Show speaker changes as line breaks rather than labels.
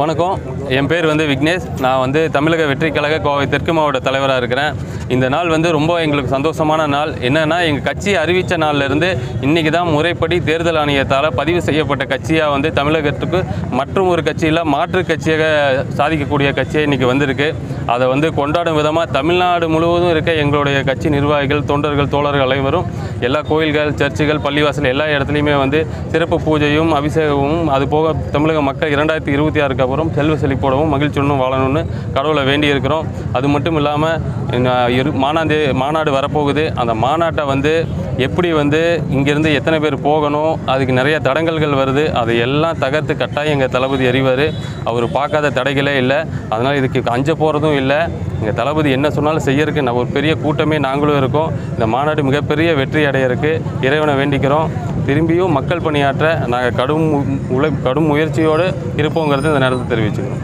வணக்கம். என் பேர் வந்து விக்னேஷ். நான் வந்து தமிழக வெற்றிக் கழக கோவை தெற்கு மாவட்ட தலைவராக இருக்கிறேன். இந்த நாள் வந்து ரொம்ப எங்களுக்கு சந்தோஷமான நாள். என்னென்னா எங்கள் கட்சி அறிவித்த நாள்லேருந்து இன்றைக்கி தான் முறைப்படி தேர்தல் ஆணையத்தால் பதிவு செய்யப்பட்ட கட்சியாக வந்து தமிழகத்துக்கு மற்றும் ஒரு கட்சியில் மாற்று கட்சியாக சாதிக்கக்கூடிய கட்சியாக இன்றைக்கி வந்திருக்கு. அதை வந்து கொண்டாடும் விதமாக தமிழ்நாடு முழுவதும் இருக்க எங்களுடைய கட்சி நிர்வாகிகள் தொண்டர்கள் தோழர்கள் அனைவரும் எல்லா கோயில்கள் சர்ச்சுகள் பள்ளிவாசல் எல்லா இடத்துலையுமே வந்து சிறப்பு பூஜையும் அபிஷேகமும் அது போக தமிழக மக்கள் இரண்டாயிரத்தி இருபத்தி ஆறுக்கு அப்புறம் செல்வ செழிப்போடவும் மகிழ்ச்சியுடனும் வாழணும்னு கடவுளை வேண்டி இருக்கிறோம் அது மட்டும் இல்லாமல் இரு மாநாடு மாநாடு வரப்போகுது. அந்த மாநாட்டை வந்து எப்படி வந்து இங்கேருந்து எத்தனை பேர் போகணும் அதுக்கு நிறைய தடங்கல்கள் வருது அதை எல்லாம் தகர்த்து கட்டாயம் எங்கள் தளபதி அறிவார் அவர் பார்க்காத தடைகளே இல்லை. அதனால் இதுக்கு அஞ்ச போகிறதும் இல்லை. எங்கள் தளபதி என்ன சொன்னாலும் செய்யறதுக்கு நான் ஒரு பெரிய கூட்டமே நாங்களும் இருக்கோம். இந்த மாநாடு மிகப்பெரிய வெற்றி அடையிறதுக்கு இறைவனை வேண்டிக்கிறோம். திரும்பியும் மக்கள் பணியாற்ற நாங்கள் கடும் உழை கடும் முயற்சியோடு இருப்போங்கிறது இந்த நேரத்தில் தெரிவிச்சுக்கிறோம்.